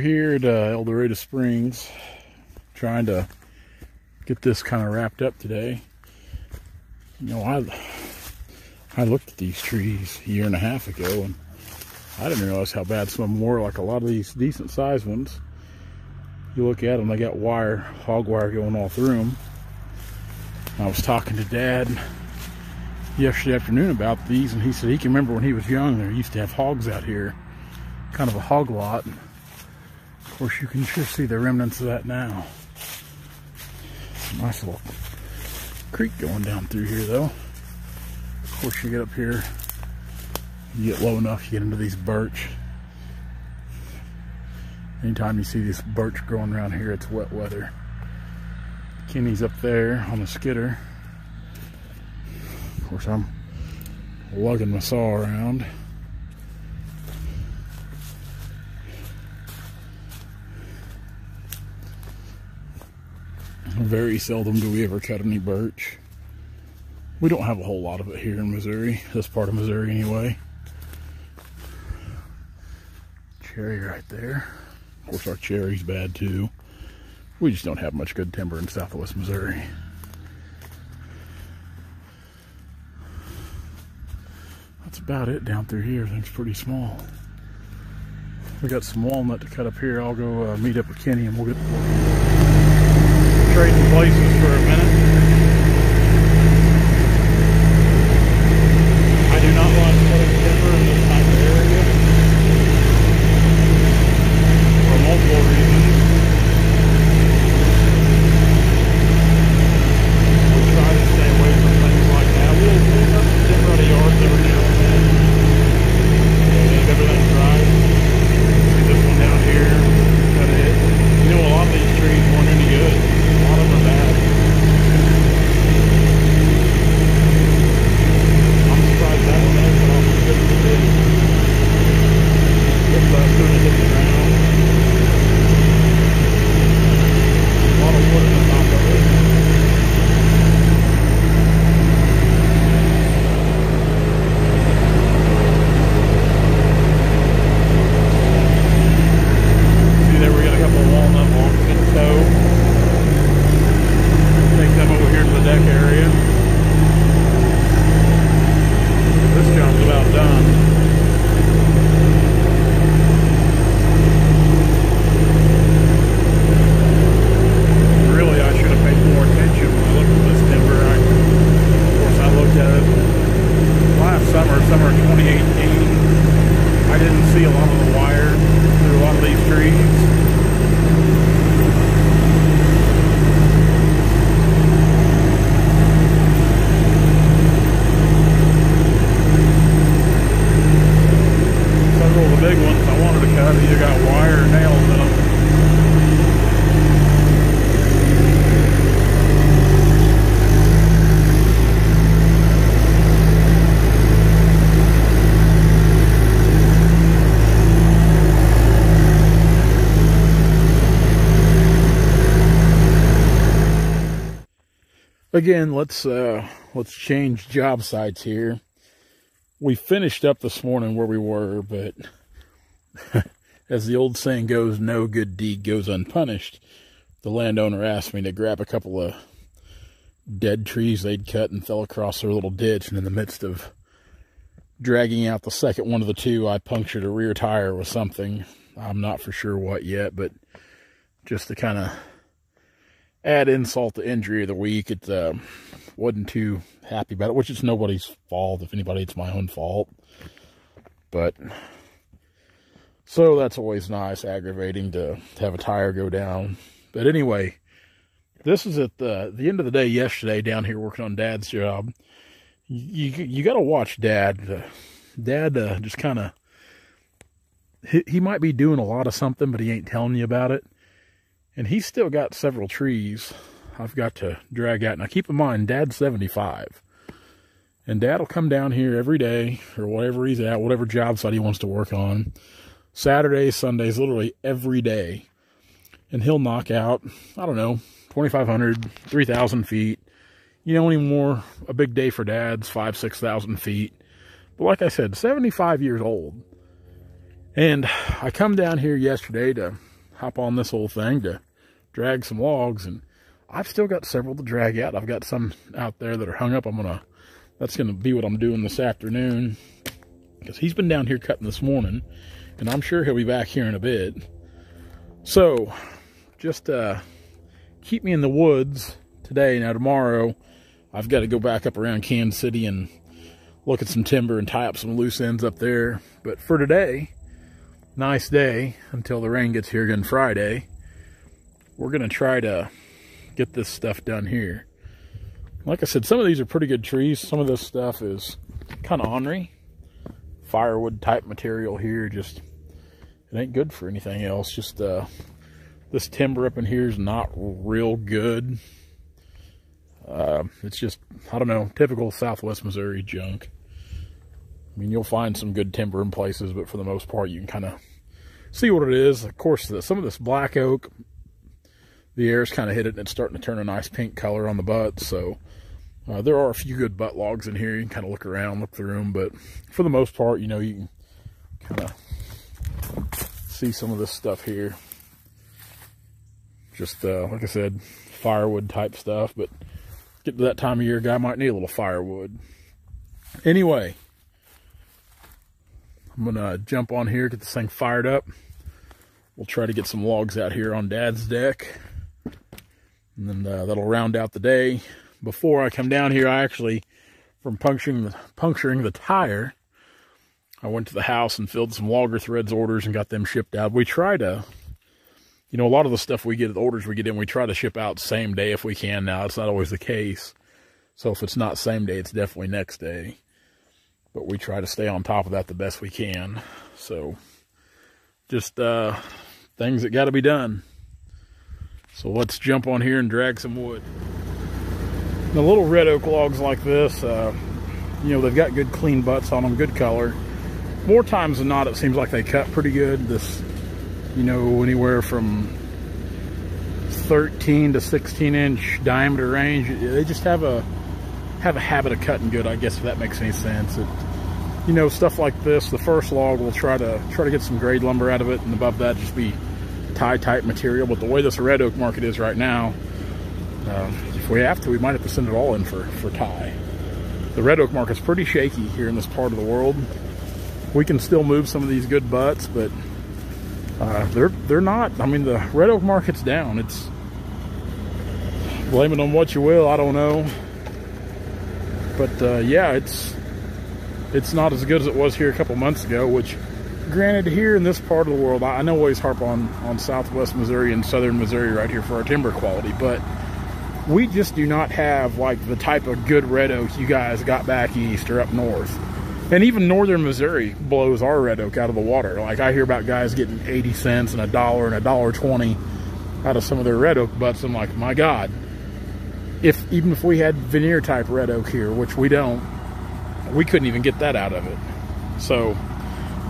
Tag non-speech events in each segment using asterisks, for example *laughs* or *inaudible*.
here at uh, El Dorado Springs, trying to get this kind of wrapped up today. You know, I I looked at these trees a year and a half ago, and I didn't realize how bad some of them were. Like a lot of these decent sized ones, you look at them, they got wire, hog wire going all through them. I was talking to Dad yesterday afternoon about these, and he said he can remember when he was young, there used to have hogs out here, kind of a hog lot. Course, you can sure see the remnants of that now. Nice little creek going down through here, though. Of course, you get up here, you get low enough, you get into these birch. Anytime you see this birch growing around here, it's wet weather. Kenny's up there on the skidder. Of course, I'm lugging my saw around. Very seldom do we ever cut any birch. We don't have a whole lot of it here in Missouri, this part of Missouri anyway. Cherry right there. Of course, our cherry's bad too. We just don't have much good timber in southwest Missouri. That's about it down through here. Things pretty small. We got some walnut to cut up here. I'll go uh, meet up with Kenny and we'll get trading places for a minute. Again, let's uh let's change job sites here. We finished up this morning where we were, but *laughs* as the old saying goes, no good deed goes unpunished. The landowner asked me to grab a couple of dead trees they'd cut and fell across their little ditch, and in the midst of dragging out the second one of the two, I punctured a rear tire with something. I'm not for sure what yet, but just to kind of add insult to injury of the week, it uh, wasn't too happy about it, which is nobody's fault. If anybody, it's my own fault. But so that's always nice, aggravating to have a tire go down. But anyway, this is at the, the end of the day yesterday down here working on Dad's job. You you got to watch Dad. Dad uh, just kind of he, he might be doing a lot of something, but he ain't telling you about it. And he's still got several trees I've got to drag out. Now keep in mind, Dad's 75. And Dad will come down here every day or whatever he's at, whatever job site he wants to work on. Saturdays, Sundays, literally every day. And he'll knock out, I don't know, 2,500, 3,000 feet. You know, anymore, a big day for Dad's five, 6,000 feet. But like I said, 75 years old. And I come down here yesterday to hop on this whole thing to drag some logs. And I've still got several to drag out. I've got some out there that are hung up. I'm going to, that's going to be what I'm doing this afternoon. Because he's been down here cutting this morning. And I'm sure he'll be back here in a bit. So, just uh, keep me in the woods today. Now, tomorrow, I've got to go back up around Kansas City and look at some timber and tie up some loose ends up there. But for today, nice day until the rain gets here again Friday. We're going to try to get this stuff done here. Like I said, some of these are pretty good trees. Some of this stuff is kind of ornery. Firewood type material here. Just, it ain't good for anything else. Just, uh, this timber up in here is not real good. Uh, it's just, I don't know, typical Southwest Missouri junk. I mean, you'll find some good timber in places, but for the most part, you can kind of see what it is. Of course, the, some of this black oak, the air's kind of hit it, and it's starting to turn a nice pink color on the butt. So uh, there are a few good butt logs in here. You can kind of look around, look through them, but for the most part, you know, you can kind of see some of this stuff here. Just, uh, like I said, firewood type stuff, but get to that time of year, guy might need a little firewood. Anyway, I'm gonna jump on here, get this thing fired up. We'll try to get some logs out here on Dad's deck. And then uh, that'll round out the day. Before I come down here, I actually, from puncturing the, puncturing the tire, I went to the house and filled some logger threads orders and got them shipped out. We try to, you know, a lot of the stuff we get, the orders we get in, we try to ship out same day if we can now. It's not always the case. So if it's not same day, it's definitely next day. But we try to stay on top of that the best we can. So just uh, things that got to be done. So let's jump on here and drag some wood. The little red oak logs like this, uh, you know, they've got good clean butts on them, good color. More times than not, it seems like they cut pretty good. This, you know, anywhere from 13 to 16 inch diameter range. They just have a have a habit of cutting good, I guess, if that makes any sense. It, you know, stuff like this, the first log, we'll try to try to get some grade lumber out of it, and above that, just be tie type material. But the way this red oak market is right now, uh, if we have to, we might have to send it all in for, for tie. The red oak market's pretty shaky here in this part of the world. We can still move some of these good butts, but uh, they're they're not. I mean, the red oak market's down. It's blame it on what you will. I don't know. But uh, yeah, it's it's not as good as it was here a couple months ago. Which, granted, here in this part of the world, I know always harp on on Southwest Missouri and Southern Missouri right here for our timber quality, but we just do not have like the type of good red oak you guys got back east or up north. And even northern Missouri blows our red oak out of the water. Like I hear about guys getting 80 cents and a dollar and a dollar 20 out of some of their red oak butts. I'm like, my God, if even if we had veneer type red oak here, which we don't, we couldn't even get that out of it. So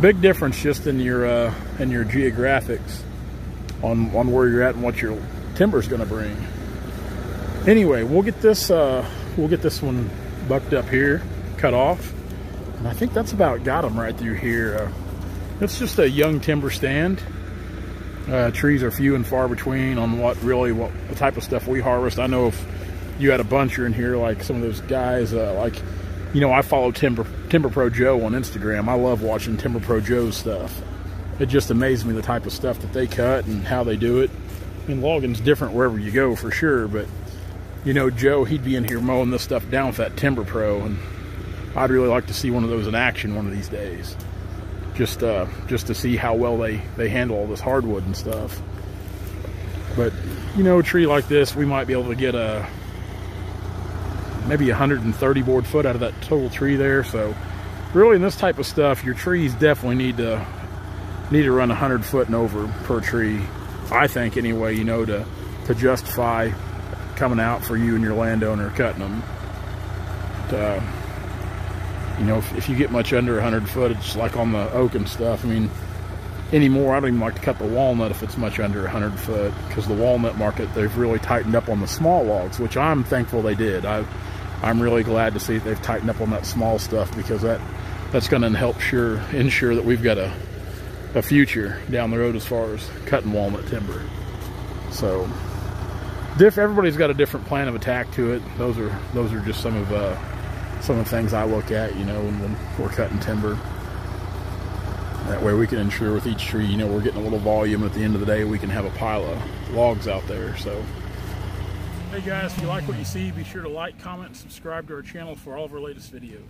big difference just in your uh, in your geographics on on where you're at and what your timber's going to bring. Anyway, we'll get this uh, we'll get this one bucked up here, cut off, and I think that's about got them right through here. Uh, it's just a young timber stand. Uh, trees are few and far between on what really what the type of stuff we harvest. I know if you had a buncher in here like some of those guys uh, like you know I follow Timber Timber Pro Joe on Instagram. I love watching Timber Pro Joe's stuff. It just amazes me the type of stuff that they cut and how they do it. Mean logging's different wherever you go for sure but you know Joe he'd be in here mowing this stuff down with that Timber Pro and I'd really like to see one of those in action one of these days. Just uh, just to see how well they they handle all this hardwood and stuff. But you know a tree like this we might be able to get a maybe 130 board foot out of that total tree there. So really in this type of stuff, your trees definitely need to need to run 100 foot and over per tree. I think anyway, you know, to, to justify coming out for you and your landowner cutting them. But, uh, you know, if, if, you get much under 100 foot, it's like on the oak and stuff. I mean, anymore, I don't even like to cut the walnut if it's much under 100 foot because the walnut market, they've really tightened up on the small logs, which I'm thankful they did. I I'm really glad to see they've tightened up on that small stuff because that that's going to help sure ensure that we've got a a future down the road as far as cutting walnut timber. So, diff, everybody's got a different plan of attack to it. Those are those are just some of uh, some of the things I look at, you know, when, when we're cutting timber. That way we can ensure with each tree, you know, we're getting a little volume. At the end of the day, we can have a pile of logs out there. So, hey guys, if you like what you see, be sure to like, comment, and subscribe to our channel for all of our latest videos.